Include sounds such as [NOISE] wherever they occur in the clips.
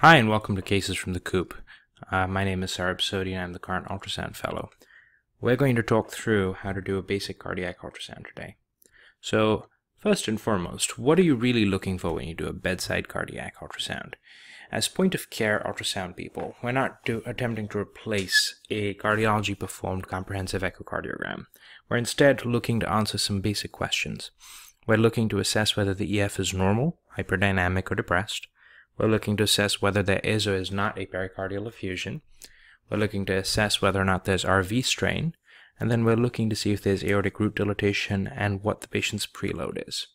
Hi, and welcome to Cases from the Coop. Uh, my name is Sarab Sodi, and I'm the current ultrasound fellow. We're going to talk through how to do a basic cardiac ultrasound today. So, first and foremost, what are you really looking for when you do a bedside cardiac ultrasound? As point of care ultrasound people, we're not do, attempting to replace a cardiology performed comprehensive echocardiogram. We're instead looking to answer some basic questions. We're looking to assess whether the EF is normal, hyperdynamic, or depressed we're looking to assess whether there is or is not a pericardial effusion. We're looking to assess whether or not there's RV strain. And then we're looking to see if there's aortic root dilatation and what the patient's preload is.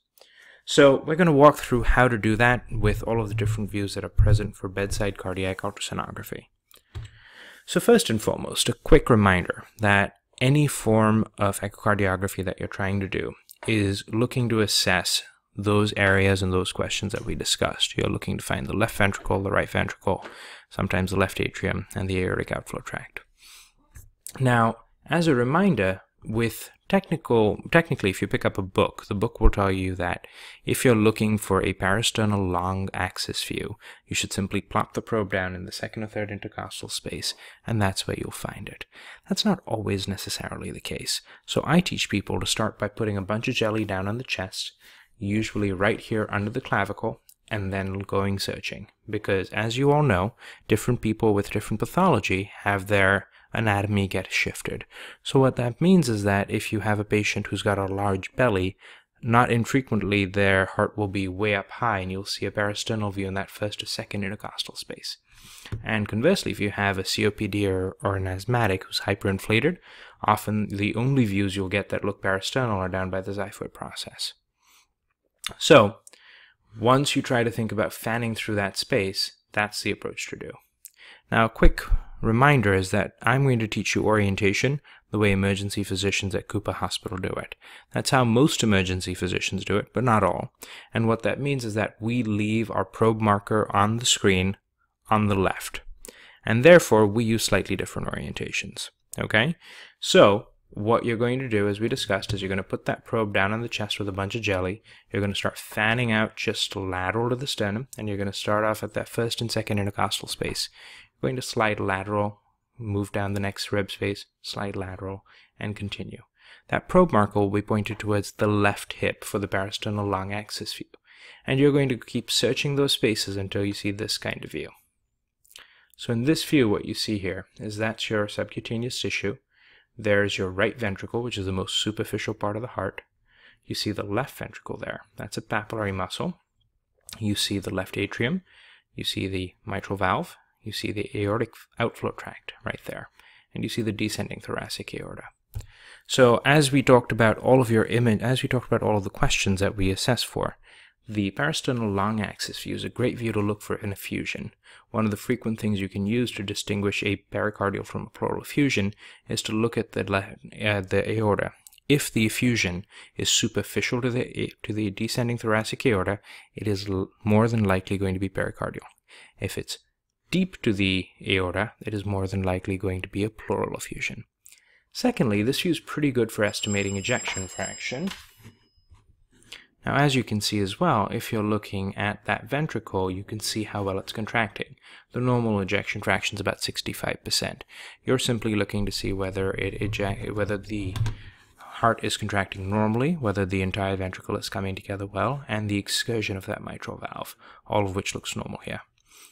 So we're going to walk through how to do that with all of the different views that are present for bedside cardiac ultrasonography. So first and foremost, a quick reminder that any form of echocardiography that you're trying to do is looking to assess those areas and those questions that we discussed. You're looking to find the left ventricle, the right ventricle, sometimes the left atrium, and the aortic outflow tract. Now, as a reminder, with technical, technically, if you pick up a book, the book will tell you that if you're looking for a parasternal long axis view, you should simply plop the probe down in the second or third intercostal space, and that's where you'll find it. That's not always necessarily the case. So I teach people to start by putting a bunch of jelly down on the chest, usually right here under the clavicle, and then going searching. Because as you all know, different people with different pathology have their anatomy get shifted. So what that means is that if you have a patient who's got a large belly, not infrequently their heart will be way up high and you'll see a parasternal view in that first or second intercostal space. And conversely, if you have a COPD or, or an asthmatic who's hyperinflated, often the only views you'll get that look parasternal are down by the xiphoid process. So once you try to think about fanning through that space, that's the approach to do. Now, a quick reminder is that I'm going to teach you orientation the way emergency physicians at Cooper Hospital do it. That's how most emergency physicians do it, but not all. And what that means is that we leave our probe marker on the screen on the left. And therefore, we use slightly different orientations. Okay? So, what you're going to do, as we discussed, is you're going to put that probe down on the chest with a bunch of jelly. You're going to start fanning out just lateral to the sternum, and you're going to start off at that first and second intercostal space. You're going to slide lateral, move down the next rib space, slide lateral, and continue. That probe marker will be pointed towards the left hip for the parasternal long axis view. And you're going to keep searching those spaces until you see this kind of view. So in this view, what you see here is that's your subcutaneous tissue. There's your right ventricle, which is the most superficial part of the heart. You see the left ventricle there. That's a papillary muscle. You see the left atrium. You see the mitral valve. You see the aortic outflow tract right there. And you see the descending thoracic aorta. So as we talked about all of your image, as we talked about all of the questions that we assess for, the parasternal long axis view is a great view to look for an effusion. One of the frequent things you can use to distinguish a pericardial from a pleural effusion is to look at the, uh, the aorta. If the effusion is superficial to the, to the descending thoracic aorta, it is more than likely going to be pericardial. If it's deep to the aorta, it is more than likely going to be a pleural effusion. Secondly, this view is pretty good for estimating ejection fraction. Now, as you can see as well, if you're looking at that ventricle, you can see how well it's contracting. The normal ejection fraction is about 65%. You're simply looking to see whether it eject, whether the heart is contracting normally, whether the entire ventricle is coming together well, and the excursion of that mitral valve, all of which looks normal here.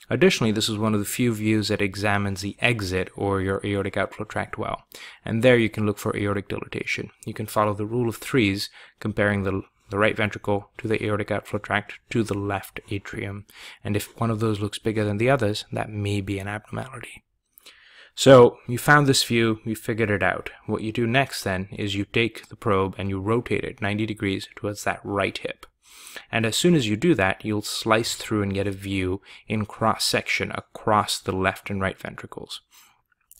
Additionally, this is one of the few views that examines the exit or your aortic outflow tract well. And there you can look for aortic dilatation. You can follow the rule of threes, comparing the the right ventricle to the aortic outflow tract to the left atrium. And if one of those looks bigger than the others, that may be an abnormality. So you found this view, you figured it out. What you do next then is you take the probe and you rotate it 90 degrees towards that right hip. And as soon as you do that, you'll slice through and get a view in cross section across the left and right ventricles.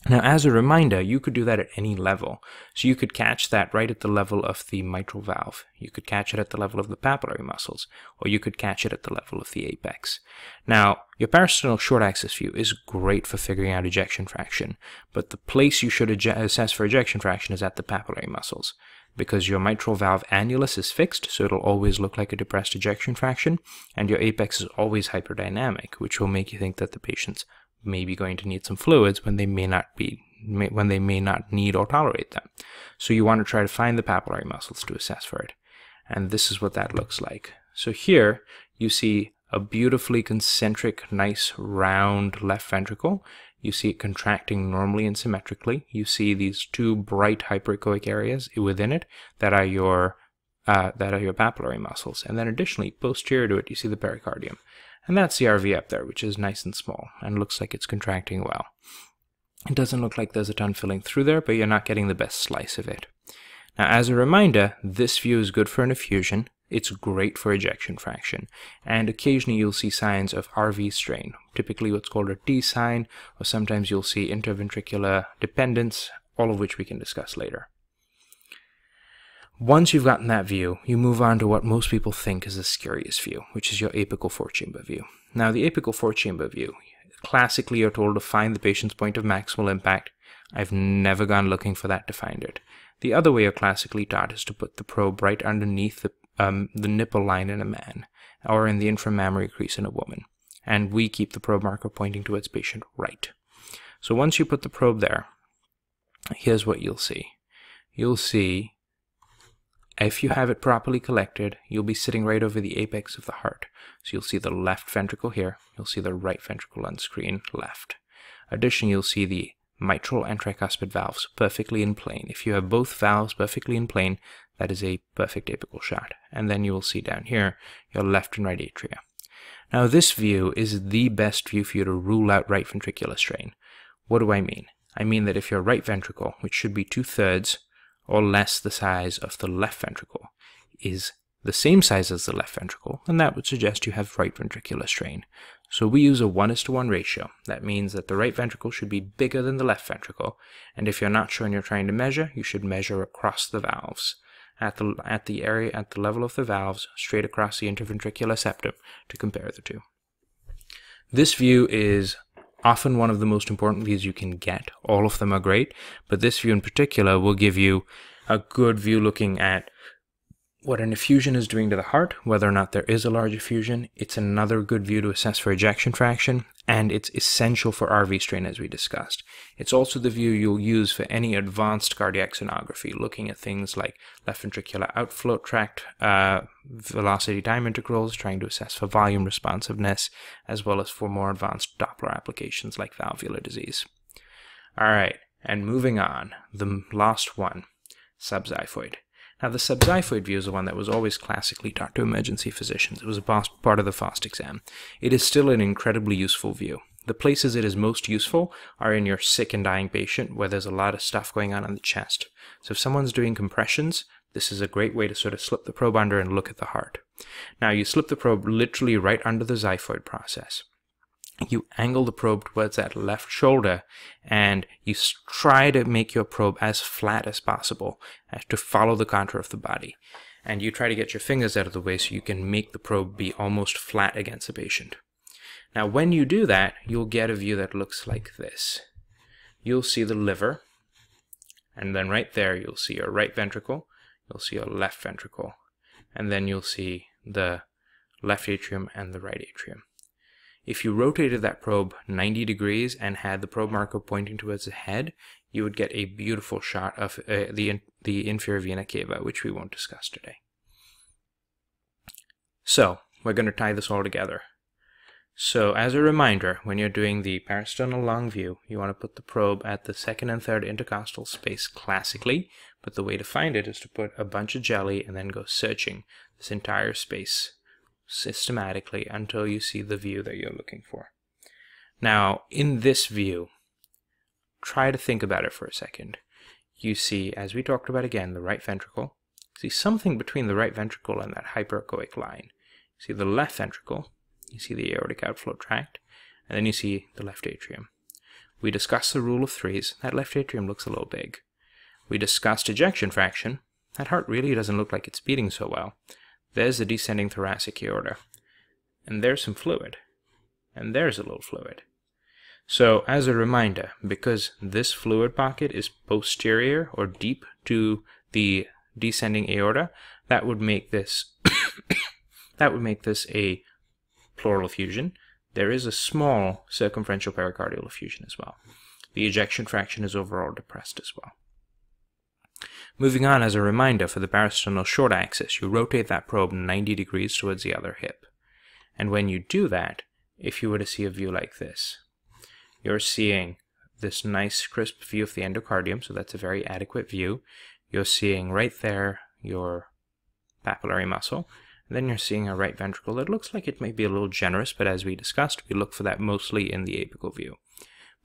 Now, as a reminder, you could do that at any level. So you could catch that right at the level of the mitral valve. You could catch it at the level of the papillary muscles, or you could catch it at the level of the apex. Now, your parasternal short axis view is great for figuring out ejection fraction, but the place you should assess for ejection fraction is at the papillary muscles. because your mitral valve annulus is fixed, so it'll always look like a depressed ejection fraction, and your apex is always hyperdynamic, which will make you think that the patient's maybe going to need some fluids when they may not be when they may not need or tolerate them. So you want to try to find the papillary muscles to assess for it. And this is what that looks like. So here you see a beautifully concentric, nice round left ventricle. You see it contracting normally and symmetrically. You see these two bright hyperechoic areas within it that are your uh, that are your papillary muscles. And then additionally, posterior to it, you see the pericardium. And that's the RV up there, which is nice and small and looks like it's contracting well. It doesn't look like there's a ton filling through there, but you're not getting the best slice of it. Now, as a reminder, this view is good for an effusion. It's great for ejection fraction. And occasionally you'll see signs of RV strain, typically what's called a D sign, or sometimes you'll see interventricular dependence, all of which we can discuss later. Once you've gotten that view, you move on to what most people think is the scariest view, which is your apical four-chamber view. Now, the apical four-chamber view, classically you're told to find the patient's point of maximal impact. I've never gone looking for that to find it. The other way you're classically taught is to put the probe right underneath the, um, the nipple line in a man, or in the inframammary crease in a woman. And we keep the probe marker pointing towards patient right. So once you put the probe there, here's what you'll see. You'll see if you have it properly collected, you'll be sitting right over the apex of the heart. So you'll see the left ventricle here, you'll see the right ventricle on screen left. Additionally, you'll see the mitral and tricuspid valves perfectly in plane. If you have both valves perfectly in plane, that is a perfect apical shot. And then you will see down here your left and right atria. Now this view is the best view for you to rule out right ventricular strain. What do I mean? I mean that if your right ventricle, which should be two-thirds or less the size of the left ventricle, is the same size as the left ventricle, and that would suggest you have right ventricular strain. So we use a 1 is to 1 ratio. That means that the right ventricle should be bigger than the left ventricle, and if you're not sure and you're trying to measure, you should measure across the valves. At the, at the area at the level of the valves, straight across the interventricular septum to compare the two. This view is often one of the most important views you can get. All of them are great, but this view in particular will give you a good view looking at what an effusion is doing to the heart, whether or not there is a large effusion. It's another good view to assess for ejection fraction, and it's essential for RV strain as we discussed. It's also the view you'll use for any advanced cardiac sonography, looking at things like left ventricular outflow tract uh, velocity time integrals, trying to assess for volume responsiveness, as well as for more advanced Doppler applications like valvular disease. All right, and moving on, the last one, subxiphoid. Now, the subxiphoid view is the one that was always classically taught to emergency physicians. It was a part of the FAST exam. It is still an incredibly useful view. The places it is most useful are in your sick and dying patient where there's a lot of stuff going on in the chest. So if someone's doing compressions, this is a great way to sort of slip the probe under and look at the heart. Now you slip the probe literally right under the xiphoid process you angle the probe towards that left shoulder and you try to make your probe as flat as possible as to follow the contour of the body. And you try to get your fingers out of the way so you can make the probe be almost flat against the patient. Now, when you do that, you'll get a view that looks like this. You'll see the liver, and then right there, you'll see your right ventricle, you'll see your left ventricle, and then you'll see the left atrium and the right atrium. If you rotated that probe 90 degrees and had the probe marker pointing towards the head, you would get a beautiful shot of uh, the, the inferior vena cava, which we won't discuss today. So, we're going to tie this all together. So, as a reminder, when you're doing the parasternal long view, you want to put the probe at the second and third intercostal space classically, but the way to find it is to put a bunch of jelly and then go searching this entire space systematically until you see the view that you're looking for. Now, in this view, try to think about it for a second. You see, as we talked about again, the right ventricle. See something between the right ventricle and that hyperechoic line. You see the left ventricle. You see the aortic outflow tract. And then you see the left atrium. We discussed the rule of threes. That left atrium looks a little big. We discussed ejection fraction. That heart really doesn't look like it's beating so well. There's the descending thoracic aorta. And there's some fluid. And there's a little fluid. So as a reminder, because this fluid pocket is posterior or deep to the descending aorta, that would make this [COUGHS] that would make this a pleural effusion. There is a small circumferential pericardial effusion as well. The ejection fraction is overall depressed as well. Moving on as a reminder for the parasternal short axis, you rotate that probe 90 degrees towards the other hip. And when you do that, if you were to see a view like this, you're seeing this nice crisp view of the endocardium, so that's a very adequate view. You're seeing right there your papillary muscle. Then you're seeing a right ventricle that looks like it may be a little generous, but as we discussed, we look for that mostly in the apical view.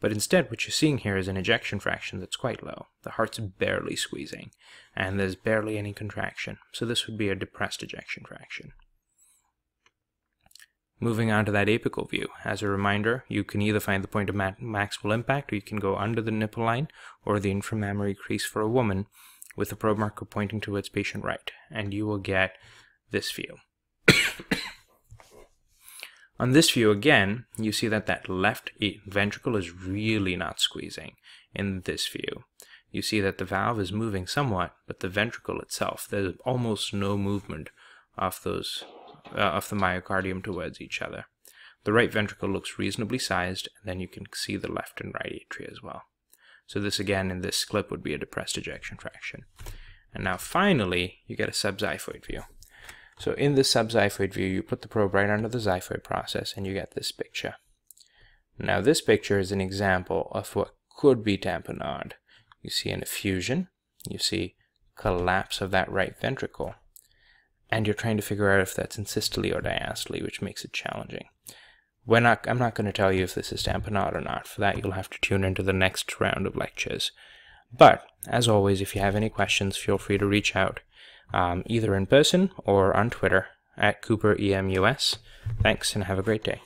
But instead, what you're seeing here is an ejection fraction that's quite low. The heart's barely squeezing, and there's barely any contraction. So this would be a depressed ejection fraction. Moving on to that apical view, as a reminder, you can either find the point of ma maximal impact, or you can go under the nipple line, or the inframammary crease for a woman, with the probe marker pointing towards patient right, and you will get this view. On this view again, you see that that left ventricle is really not squeezing in this view. You see that the valve is moving somewhat, but the ventricle itself, there's almost no movement of those uh, of the myocardium towards each other. The right ventricle looks reasonably sized, and then you can see the left and right atria as well. So this again in this clip would be a depressed ejection fraction. And now finally, you get a subxiphoid view. So in this subxiphoid view, you put the probe right under the xiphoid process and you get this picture. Now this picture is an example of what could be tamponade. You see an effusion, you see collapse of that right ventricle, and you're trying to figure out if that's in systole or diastole, which makes it challenging. We're not, I'm not going to tell you if this is tamponade or not. For that, you'll have to tune into the next round of lectures. But, as always, if you have any questions, feel free to reach out, um, either in person or on Twitter at CooperEMUS. Thanks, and have a great day.